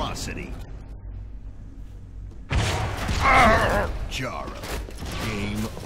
atrocity. Jara, game.